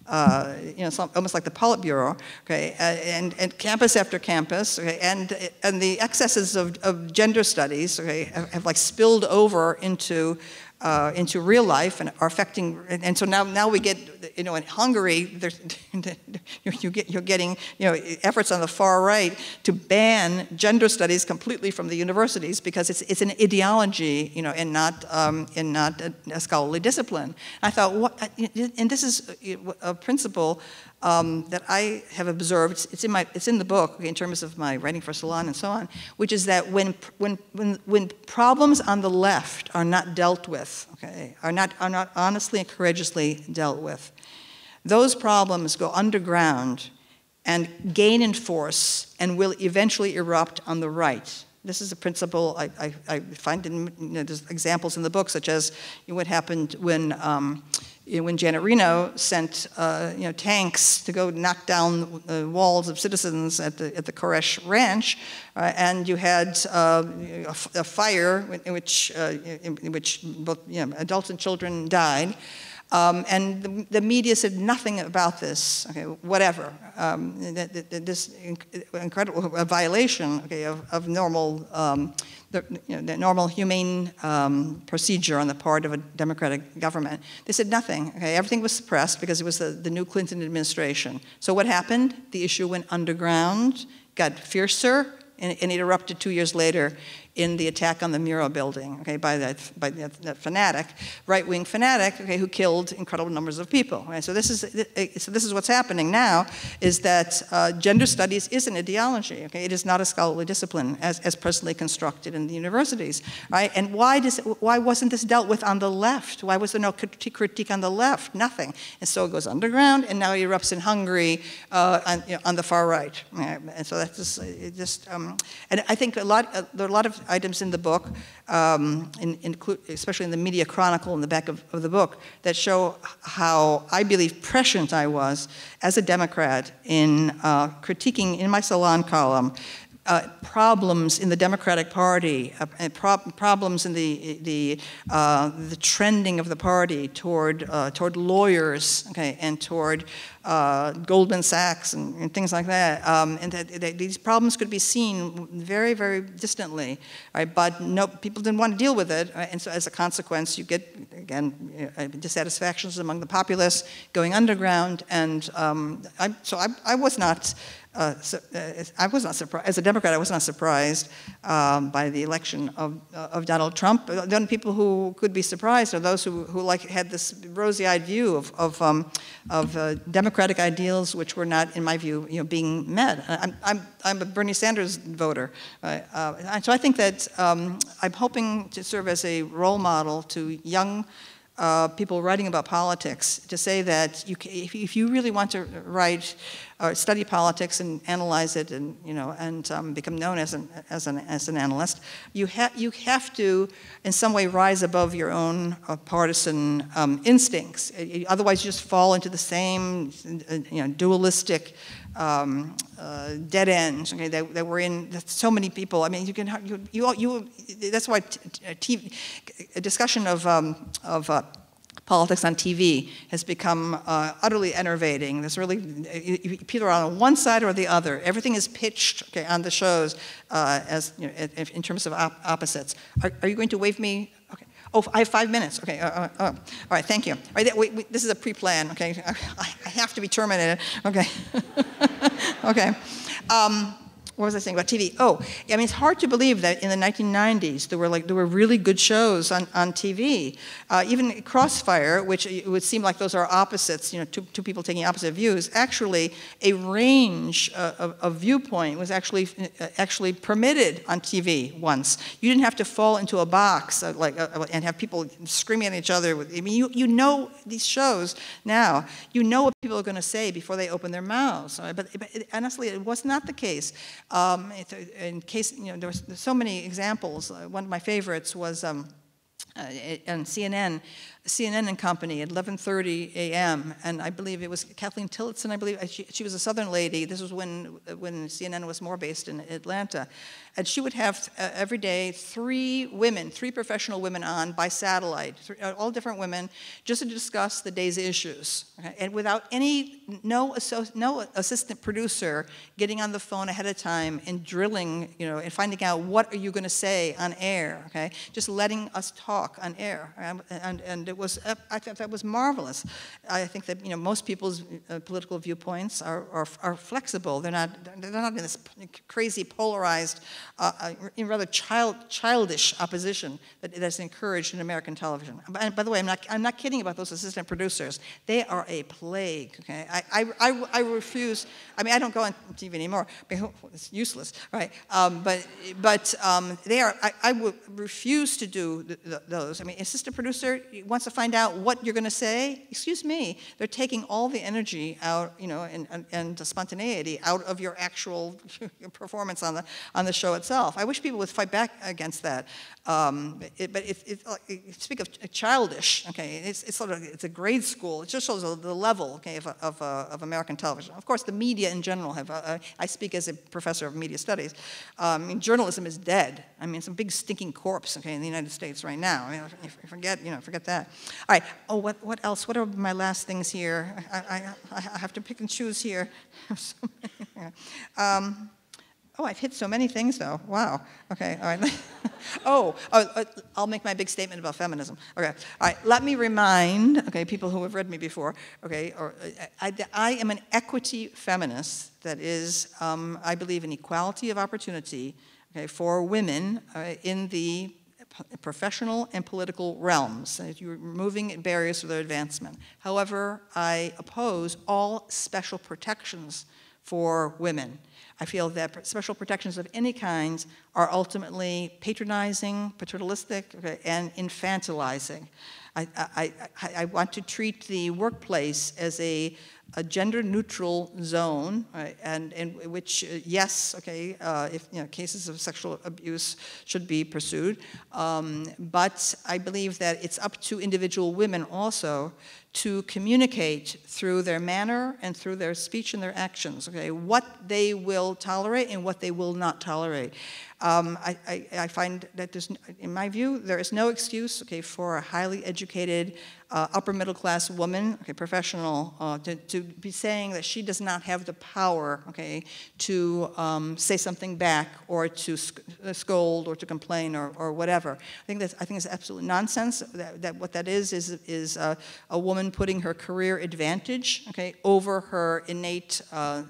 uh, you know, some, almost like the Politburo, okay, uh, and, and campus after campus, okay, and, and the excesses of, of gender studies, okay, have, have like spilled over into uh, into real life and are affecting, and so now, now we get, you know, in Hungary, there's, <laughs> you get, you're getting, you know, efforts on the far right to ban gender studies completely from the universities because it's, it's an ideology, you know, and not, um, and not a, a scholarly discipline. I thought, what, and this is a principle um, that I have observed, it's in, my, it's in the book in terms of my writing for Salon and so on, which is that when, when, when, when problems on the left are not dealt with, okay, are not, are not honestly and courageously dealt with, those problems go underground and gain in force and will eventually erupt on the right. This is a principle I, I, I find in you know, there's examples in the book, such as what happened when um, you know, when Janet Reno sent uh, you know, tanks to go knock down the walls of citizens at the, at the Koresh Ranch, uh, and you had uh, a, fire in which, uh, in, which both you know, adults and children died. Um, and the, the, media said nothing about this, okay, whatever. Um, this incredible violation okay, of, of normal, um, the, you know, the, normal humane um, procedure on the part of a democratic government. They said nothing. Okay, everything was suppressed because it was the, the new Clinton administration. So what happened? The issue went underground, got fiercer, and, and it erupted two years later in the attack on the Murrah building, okay, by that, by that, that fanatic, right-wing fanatic, okay, who killed incredible numbers of people. Right? So this is so this is what's happening now, is that uh, gender studies is an ideology. Okay, it is not a scholarly discipline as, as presently constructed in the universities, right? And why does why wasn't this dealt with on the left? Why was there no critique on the left? Nothing. And so it goes underground, and now it erupts in Hungary uh, on, you know, on, the far right. Right? And so that's just, just um, and I think a lot uh, there are a lot of items in the book, um, in, especially in the Media Chronicle in the back of, of, the book, that show how I believe prescient I was as a Democrat in uh, critiquing in my Salon column uh, problems in the Democratic Party, uh, pro problems in the the uh, the trending of the party toward uh, toward lawyers, okay, and toward uh, Goldman Sachs and, and, things like that, um, and that, that, these problems could be seen very very distantly, right? But no, people didn't want to deal with it, right? and so as a consequence, you get again uh, dissatisfactions among the populace going underground, and um, I, so I, I was not. Uh, uh, I was not surprised, as a Democrat, I was not surprised um, by the election of, uh, of Donald Trump. The only people who could be surprised are those who, who like, had this rosy-eyed view of, of, um, of uh, democratic ideals which were not, in my view, you know, being met. I'm, I'm, I'm a Bernie Sanders voter. Uh, so I think that um, I'm hoping to serve as a role model to young uh, people writing about politics to say that you, if, you really want to write or study politics and analyze it and, you know, and um, become known as an, as an, as an analyst, you, ha you have to in some way rise above your own uh, partisan um, instincts. Otherwise you just fall into the same you know, dualistic um, uh, dead ends okay, that, that were in so many people. I mean, you can you you, you that's why TV, a discussion of um, of uh, politics on TV has become uh, utterly enervating. There's really people are on one side or the other. Everything is pitched okay, on the shows uh, as you know, in terms of op opposites. Are, are you going to wave me? Oh, I have five minutes. Okay. Uh, uh, oh. All right. Thank you. All right. Wait, wait, this is a pre-plan. Okay. <laughs> I have to be terminated. Okay. <laughs> okay. Um, what was I saying about TV? Oh, I mean, it's hard to believe that in the 1990s there were like there were really good shows on, on TV. Uh, even Crossfire, which it would seem like those are opposites, you know, two, two people taking opposite views. Actually, a range uh, of, of, viewpoint was actually uh, actually permitted on TV once. You didn't have to fall into a box uh, like uh, and have people screaming at each other. I mean, you you know these shows now. You know what people are going to say before they open their mouths. But, but honestly, it was not the case. Um, in case, you know, there was so many examples. Uh, one of my favorites was um, uh, on CNN CNN and Company at 11:30 a.m. and I believe it was Kathleen Tillotson. I believe she, she, was a Southern lady. This was when when CNN was more based in Atlanta, and she would have uh, every day three women, three professional women on by satellite, three, uh, all different women, just to discuss the day's issues, okay? and without any no no assistant producer getting on the phone ahead of time and drilling, you know, and finding out what are you going to say on air, okay? Just letting us talk on air, and and, and it was, uh, I thought that was marvelous. I think that you know, most people's uh, political viewpoints are, are, are, flexible. They're not, they're not in this crazy polarized, uh, uh rather child, childish opposition that, that's encouraged in American television. And by the way, I'm not, I'm not kidding about those assistant producers. They are a plague, okay? I, I, I, I refuse, I mean, I don't go on TV anymore, <laughs> it's useless, right? Um, but but um, they are, I, I refuse to do the, the, those. I mean, assistant producer wants wants to find out what you're going to say, excuse me, they're taking all the energy out, you know, and, and, and spontaneity out of your actual <laughs> performance on the, on the show itself. I wish people would fight back against that. Um, it, but it, it, it, speak of childish, okay, it's, it's sort of, it's a grade school. It just shows the level, okay, of, of, uh, of American television. Of course, the media in general have, uh, I speak as a professor of media studies. Um, I mean, journalism is dead. I mean, it's a big stinking corpse, okay, in the United States right now. I mean, forget, you know, forget that. All right. Oh, what, what else? What are my last things here? I, I, I have to pick and choose here. <laughs> um, oh, I've hit so many things, though. Wow. Okay. All right. <laughs> oh, oh, uh, I'll make my big statement about feminism. Okay. All right. Let me remind, okay, people who have read me before, okay, or uh, I, I am an equity feminist. That is, um, I believe in equality of opportunity okay, for women uh, in the professional and political realms. You're removing barriers for their advancement. However, I oppose all special protections for women. I feel that special protections of any kind are ultimately patronizing, paternalistic, and infantilizing. I, I, I, I, want to treat the workplace as a a gender-neutral zone, right, and in which, uh, yes, okay, uh, if you know, cases of sexual abuse should be pursued, um, but I believe that it's up to individual women also to communicate through their manner and through their speech and their actions, okay, what they will tolerate and what they will not tolerate. Um, I, I, I, find that there's, in my view, there is no excuse, okay, for a highly educated, uh, upper middle class woman, okay, professional, uh, to, to be saying that she does not have the power, okay, to um, say something back or to sc uh, scold or to complain or, or whatever. I think that's, I think it's absolute nonsense. That, that what that is is is uh, a woman putting her career advantage, okay, over her innate uh,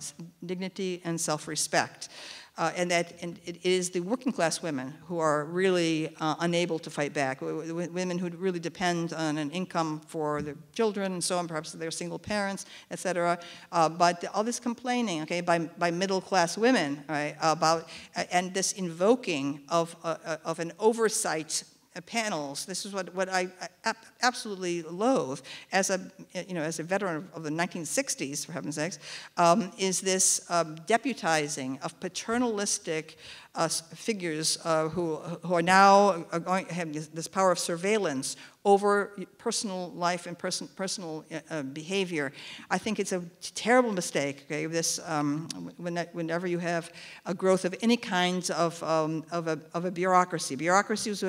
dignity and self-respect. Uh, and that and it is the working class women who are really uh, unable to fight back. women who really depend on an income for their children and so on, perhaps they're single parents, et cetera. Uh, but all this complaining, okay, by, by middle class women, right, about, and this invoking of, uh, uh, of an oversight panels. This is what, what I, I absolutely loathe as a, you know, as a veteran of the 1960s, for heaven's sakes, um, is this um, deputizing of paternalistic uh, figures uh, who, who are now are going, have this power of surveillance over personal life and person, personal uh, behavior. I think it's a terrible mistake. Okay, this um, when, whenever you have a growth of any kinds of um, of, a, of a bureaucracy, bureaucracies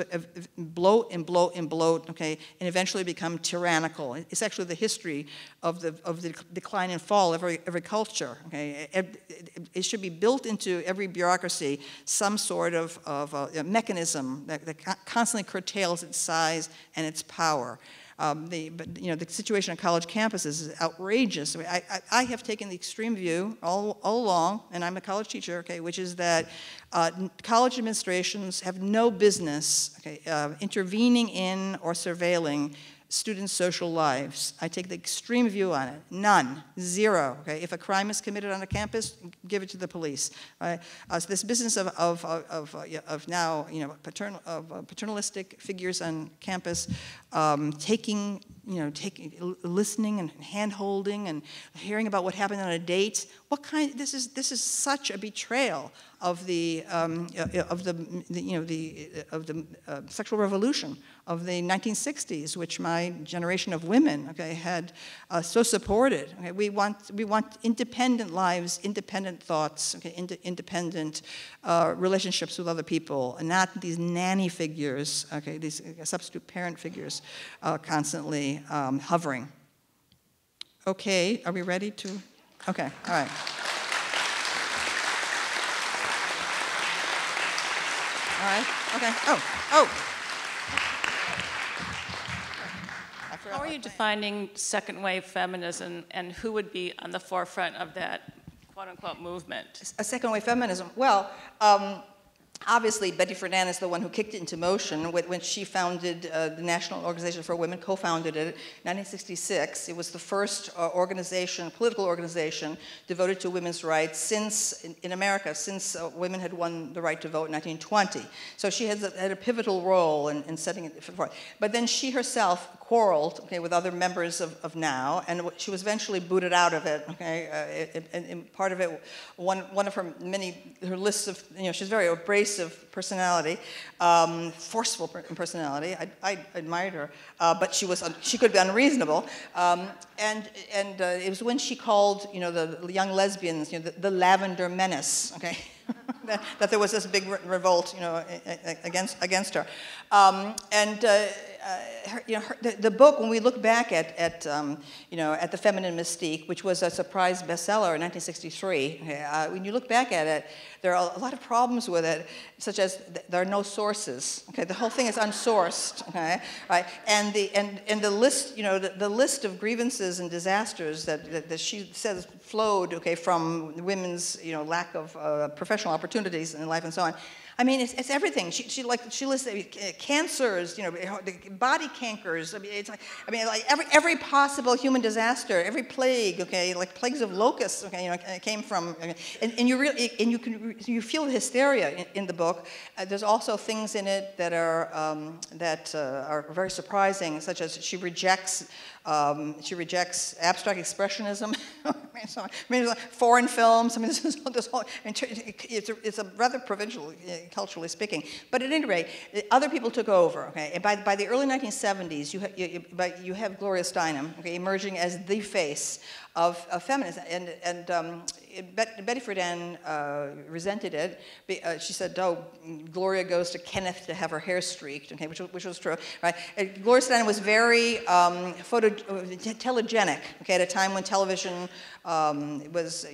bloat and bloat and bloat. Okay, and eventually become tyrannical. It's actually the history of the of the decline and fall of every every culture. Okay, it, it should be built into every bureaucracy some sort of, of a, a mechanism that, that, constantly curtails its size and its power. Um, the, but, you know, the situation on college campuses is outrageous. I, I, I, have taken the extreme view all, all along, and I'm a college teacher, okay, which is that uh, college administrations have no business okay, uh, intervening in or surveilling students' social lives. I take the extreme view on it. None. Zero. Okay? If a crime is committed on a campus, give it to the police. Right? Uh, so this business of, of, of, uh, of now, you know, paternal, of uh, paternalistic figures on campus um, taking, you know, taking, listening and hand-holding and hearing about what happened on a date. What kind, this is, this is such a betrayal of the, um, uh, of the, you know, the, of the uh, sexual revolution of the 1960s, which my generation of women okay, had uh, so supported. Okay? We, want, we want independent lives, independent thoughts, okay? Ind independent uh, relationships with other people, and not these nanny figures, okay? these uh, substitute parent figures uh, constantly um, hovering. Okay, are we ready to? Okay, all right. All right, okay. Oh, oh. How are you defining second wave feminism and who would be on the forefront of that quote unquote movement? A second wave feminism. Well, um, obviously Betty is the one who kicked it into motion when she founded uh, the National Organization for Women, co-founded it in 1966. It was the first uh, organization, political organization, devoted to women's rights since, in, in America, since uh, women had won the right to vote in 1920. So she had, had a pivotal role in, in setting it forth. But then she herself quarreled okay, with other members of, of NOW, and she was eventually booted out of it. Okay, uh, it, it, and part of it, one, one of her many, her lists of, you know, she's very abrasive personality, um, forceful personality. I, I admired her, uh, but she was she could be unreasonable. Um, and and uh, it was when she called, you know, the young lesbians, you know, the, the lavender menace. Okay. <laughs> that, that, there was this big re revolt, you know, against against her, um, and uh, her, you know, her, the, the, book, when we look back at, at um, you know, at The Feminine Mystique, which was a surprise bestseller in 1963, uh, when you look back at it, there are a lot of problems with it, such as th there are no sources. Okay, the whole thing is unsourced. Okay, right, and the and and the list, you know, the, the list of grievances and disasters that, that, that she says flowed, okay, from women's, you know, lack of uh, professional opportunities in life and so on I mean, it's, it's everything. She, she like she lists uh, cancers, you know, body cankers. I mean, it's like I mean, like every every possible human disaster, every plague. Okay, like plagues of locusts. Okay, you know, came from, and, and you really and you can you feel the hysteria in, in the book. Uh, there's also things in it that are um, that uh, are very surprising, such as she rejects um, she rejects abstract expressionism. <laughs> I mean, foreign films. I mean, <laughs> this is this whole, it's, a, it's a rather provincial, uh, culturally speaking. But at any rate, other people took over. Okay, and by, by the early 1970s, you, ha, you, you have Gloria Steinem okay, emerging as the face of, of feminism. And, and um, Betty Friedan uh, resented it. Uh, she said, oh, Gloria goes to Kenneth to have her hair streaked, okay, which, which was true, right? And Gloria Steinem was very um, photo, telegenic, okay, at a time when television um, was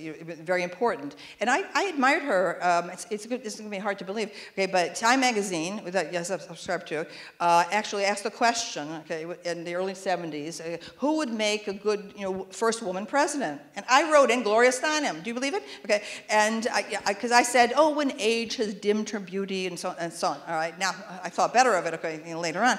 very important. And I, I admired her. Um, it's, it's, it's going to be hard to believe, okay, but Time Magazine, that yes, I subscribe to, uh, actually asked the question, okay, in the early 70s, uh, who would make a good, you know, first woman president? And I wrote in Gloria Steinem. Do you believe it? Okay, and because I, I, I, said, oh, when age has dimmed her beauty and so and so on. All right, now I thought better of it. Okay, you know, later on.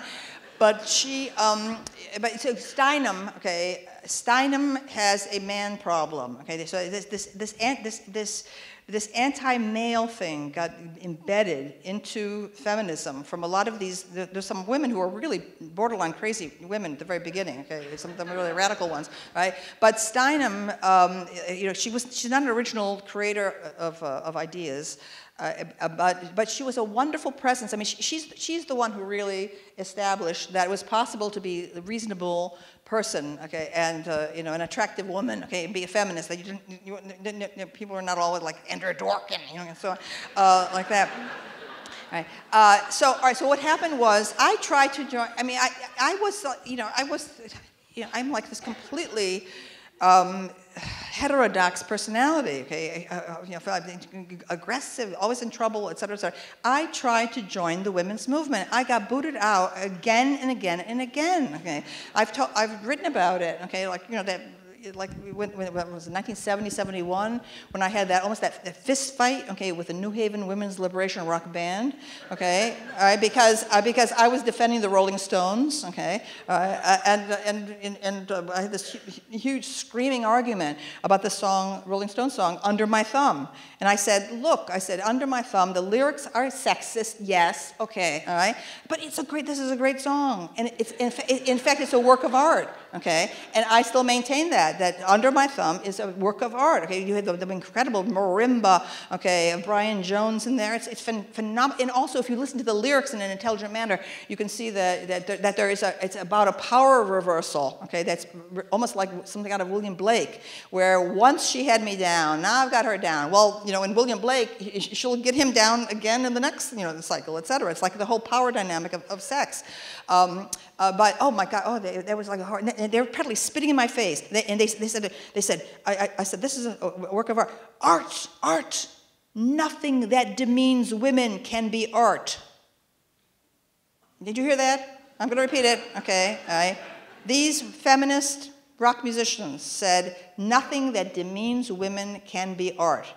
But she, um, but so Steinem, okay, Steinem has a man problem. Okay, so this this this this this, this anti-male thing got embedded into feminism from a lot of these. There's some women who are really borderline crazy women at the very beginning. Okay, some of them are really radical ones, right? But Steinem, um, you know, she was she's not an original creator of uh, of ideas. Uh, but, but she was a wonderful presence. I mean, she, she's, she's the one who really established that it was possible to be reasonable person, okay, and, uh, you know, an attractive woman, okay, and be a feminist. That you didn't, you, didn't you people are not always like Andrea Dworkin, you know, and so on, uh, like that. Right. Uh, so, all right, so what happened was I tried to join, I mean, I, I was, uh, you know, I was, you know, I'm like this completely, um, heterodox personality, okay, uh, you know, aggressive, always in trouble, et cetera, et cetera. I tried to join the women's movement. I got booted out again and again and again, okay. I've, I've written about it, okay, like, you know, that like when, when it was 1970, 71, when I had that almost that, that, fist fight, okay, with the New Haven Women's Liberation Rock Band, okay, all right, because uh, because I was defending the Rolling Stones, okay, uh, and and and, and uh, I had this huge screaming argument about the song Rolling Stone song Under My Thumb, and I said, look, I said Under My Thumb, the lyrics are sexist, yes, okay, all right, but it's a great, this is a great song, and it's in, in fact it's a work of art, okay, and I still maintain that that, Under My Thumb is a work of art. Okay, you have the, the incredible marimba, okay, of Brian Jones in there. It's, it's phen phenomenal. And also, if you listen to the lyrics in an intelligent manner, you can see that, that, that there is a, it's about a power reversal, okay, that's almost like something out of William Blake, where once she had me down, now I've got her down. Well, you know, in William Blake, she'll get him down again in the next, you know, the cycle, et cetera. It's like the whole power dynamic of, of sex. Um, uh, but oh my God, oh, they, that was like a hard. They were practically spitting in my face, they, and they, they said, they said, I, I, I said, this is a work of art. Art, art. Nothing that demeans women can be art. Did you hear that? I'm going to repeat it. Okay, all right. These feminist rock musicians said, nothing that demeans women can be art.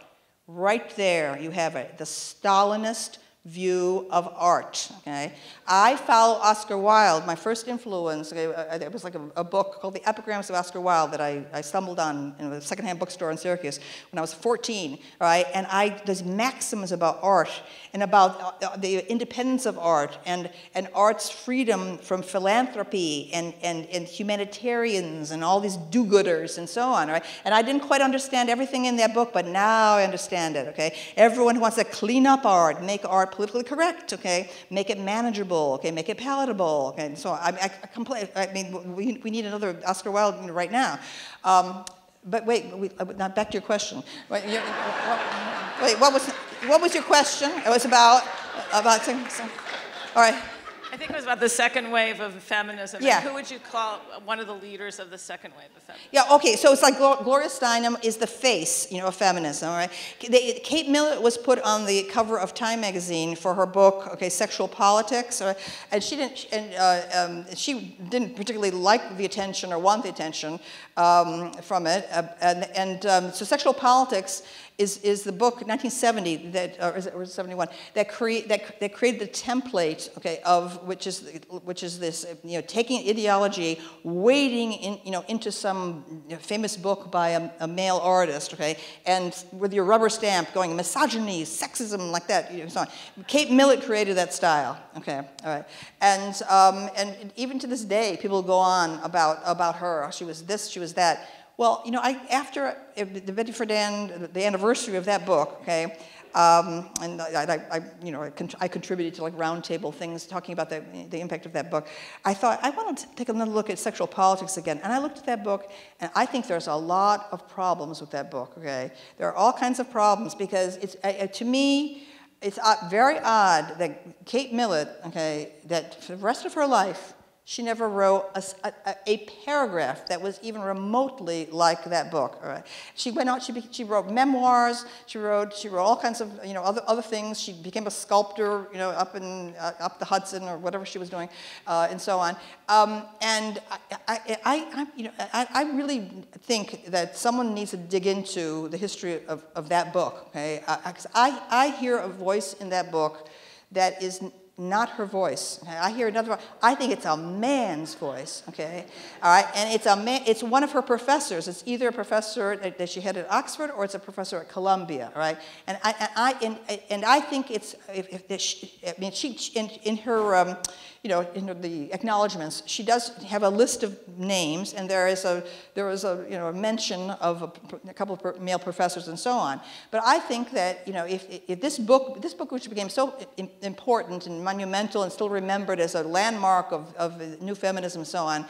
Right there, you have it. The Stalinist view of art. Okay, I follow Oscar Wilde. My first influence, okay, uh, it was like a, a, book called The Epigrams of Oscar Wilde that I, I stumbled on in a secondhand bookstore in Syracuse when I was 14. Right, and I there's maxims about art and about uh, the independence of art and and art's freedom from philanthropy and and and humanitarians and all these do-gooders and so on. Right, and I didn't quite understand everything in that book, but now I understand it. Okay, everyone who wants to clean up art, make art politically correct, okay? Make it manageable, okay? Make it palatable, okay? So I, I, complain, I mean, we, we need another Oscar Wilde right now. Um, but wait, we, uh, now back to your question. Wait, you, what, wait, what was, what was your question? It was about, about, all right. I think it was about the second wave of feminism. Yeah. And who would you call one of the leaders of the second wave of feminism? Yeah, okay, so it's like Gloria Steinem is the face, you know, of feminism, all right? They, Kate Millett was put on the cover of Time magazine for her book, okay, Sexual Politics, right? and she didn't, and uh, um, she didn't particularly like the attention or want the attention um, from it, uh, and, and um, so Sexual Politics is, is the book 1970 that or, is it, or 71 that create that, that created the template okay of which is which is this you know taking ideology wading in you know into some famous book by a, a male artist okay and with your rubber stamp going misogyny sexism like that you know, so on. Kate Millett created that style okay all right. And um, and even to this day people go on about about her. She was this she was that well, you know, I, after uh, the Betty Friedan, the anniversary of that book, okay, um, and I, I, you know, I, contributed to like roundtable things talking about the, the impact of that book. I thought I wanted to take another look at sexual politics again, and I looked at that book, and I think there's a lot of problems with that book. Okay, there are all kinds of problems because it's uh, to me, it's very odd that Kate Millett, okay, that for the rest of her life she never wrote a, a, a, paragraph that was even remotely like that book. She went out, she, be, she wrote memoirs, she wrote, she wrote all kinds of you know, other, other things. She became a sculptor you know, up, in, uh, up the Hudson or whatever she was doing, uh, and so on. Um, and I, I, I, you know, I, I, really think that someone needs to dig into the history of, of that book. Okay? I, I hear a voice in that book that is not her voice. I hear another. I think it's a man's voice, okay? All right, and it's, a man, it's one of her professors. It's either a professor that she had at Oxford or it's a professor at Columbia, right? And I, and I, and, and I think it's, if, if I mean, she, in, in her, um, you know, in the acknowledgments, she does have a list of names, and there is a there is a you know a mention of a, a couple of male professors and so on. But I think that you know if, if this book this book which became so important and monumental and still remembered as a landmark of, of new feminism and so on,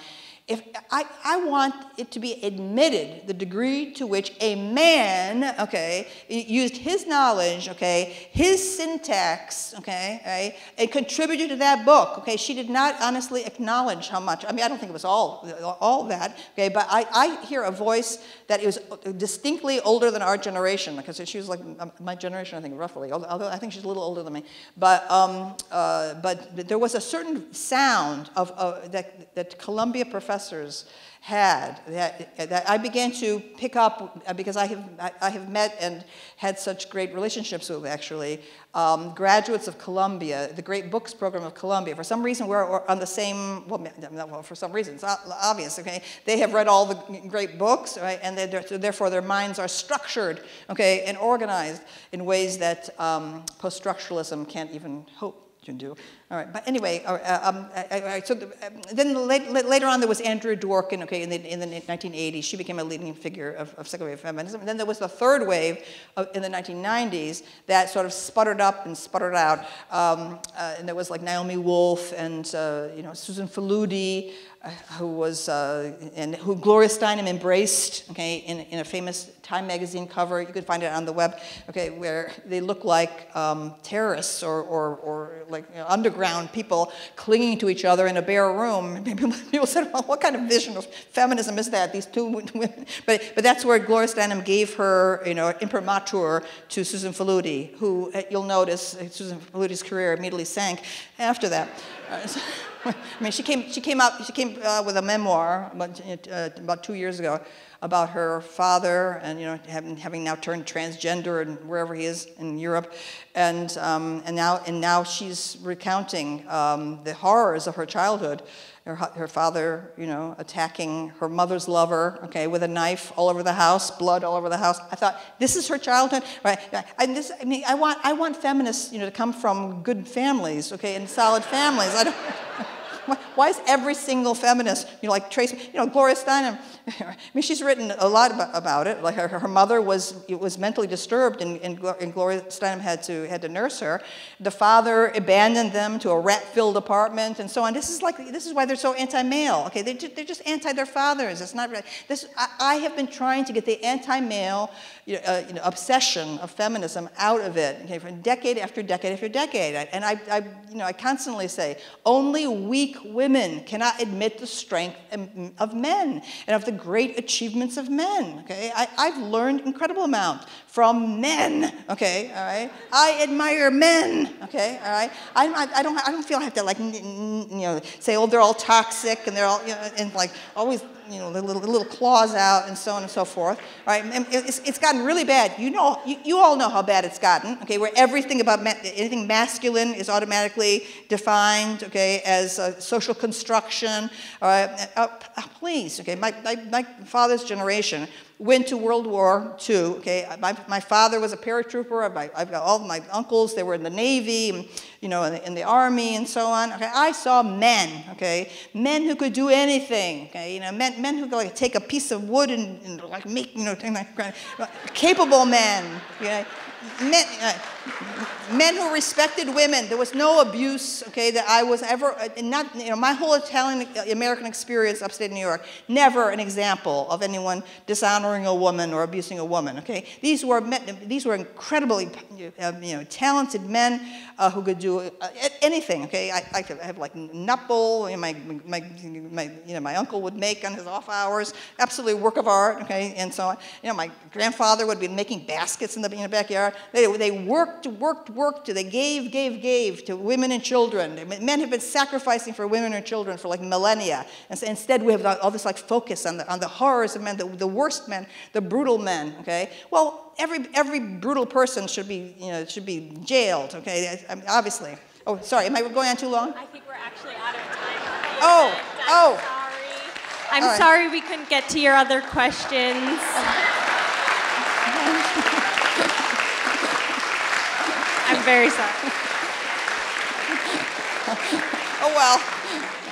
if I, I want it to be admitted the degree to which a man, okay, used his knowledge, okay, his syntax, okay, right, and contributed to that book, okay. She did not honestly acknowledge how much. I mean, I don't think it was all all that, okay, but I, I hear a voice that is distinctly older than our generation because she was like um, my generation, I think, roughly. Although I think she's a little older than me, but um, uh, but there was a certain sound of uh, that that Columbia professor professors had that, that I began to pick up uh, because I have, I have met and had such great relationships with actually um, graduates of Columbia, the Great Books program of Columbia. For some reason, we're on the same, well, well for some reason, it's obvious, okay? They have read all the great books, right? And therefore their minds are structured, okay, and organized in ways that um, post-structuralism can't even hope to do. All right, but anyway, uh, um, so the, um, then late, later on there was Andrea Dworkin, okay, in the, in the 1980s. She became a leading figure of, of second wave feminism. And then there was the third wave of, in the 1990s that sort of sputtered up and sputtered out. Um, uh, and there was like Naomi Wolf and, uh, you know, Susan Faludi, who was, uh, and who Gloria Steinem embraced, okay, in, in a famous Time magazine cover. You could find it on the web, okay, where they look like um, terrorists or, or, or like you know, underground people clinging to each other in a bare room. <laughs> People said, well, what kind of vision of feminism is that? These two <laughs> women. But, but that's where Gloria Steinem gave her, you know, imprimatur to Susan Faludi, who uh, you'll notice Susan Faludi's career immediately sank after that. Uh, <laughs> I mean, she came, she came out, she came uh, with a memoir about, uh, about two years ago about her father and, you know, having, having now turned transgender and wherever he is in Europe. And, um, and, now, and now she's recounting um, the horrors of her childhood. Her, her father, you know, attacking her mother's lover, okay, with a knife all over the house, blood all over the house. I thought, this is her childhood, right? And this, I mean, I want, I want feminists, you know, to come from good families, okay, and solid families. I don't, <laughs> Why is every single feminist, you know, like Trace, you know, Gloria Steinem, I mean, she's written a lot about, it. Like her, her mother was, was mentally disturbed, and, and, and, Gloria Steinem had to, had to nurse her. The father abandoned them to a rat-filled apartment, and so on. This is like this is why they're so anti-male. Okay, they're just, they're just anti their fathers. It's not really, this. I, I have been trying to get the anti-male you know, uh, you know, obsession of feminism out of it, okay, for decade after decade after decade. And I, I, you know, I constantly say, only weak women cannot admit the strength of men and of the great achievements of men. Okay, I, I've learned incredible amount from men. Okay, all right. I admire men. Okay, all right. I, I, I don't, I don't feel I have to like, you know, say, oh, they're all toxic and they're all, you know, and like always you know, the little, the little claws out and so on and so forth. Right? And it's, it's gotten really bad. You know, you, you all know how bad it's gotten. Okay, where everything about ma anything masculine is automatically defined. Okay, as a social construction. Uh, uh, please. Okay, my, my, my father's generation went to World War II. Okay, my, my father was a paratrooper. I've got all my uncles. They were in the Navy, and, you know, in the, in the, army, and so on. Okay, I saw men. Okay, men who could do anything. Okay, you know, men, men who could like take a piece of wood and, and like make, you know, capable men. You know, men, uh, men who respected women. There was no abuse, okay, that I was ever, uh, not, you know, my whole Italian uh, American experience upstate New York, never an example of anyone dishonoring a woman or abusing a woman, okay? These were, men, these were incredibly, uh, you know, talented men uh, who could do anything, okay? I, I could have like nutball, you know, my, my, my, you know, my uncle would make on his off hours, absolutely work of art, okay, and so on. You know, my grandfather would be making baskets in the, in the backyard. They, they worked, worked, worked. To they gave, gave, gave to women and children. Men have been sacrificing for women and children for like millennia. And so instead, we have all this like focus on the, on the horrors of men, the, the worst men, the brutal men. Okay. Well, every every brutal person should be you know should be jailed. Okay. I mean, obviously. Oh, sorry. Am I going on too long? I think we're actually out of time. Oh. oh. Sorry. I'm right. sorry we couldn't get to your other questions. <laughs> very sorry. oh, well.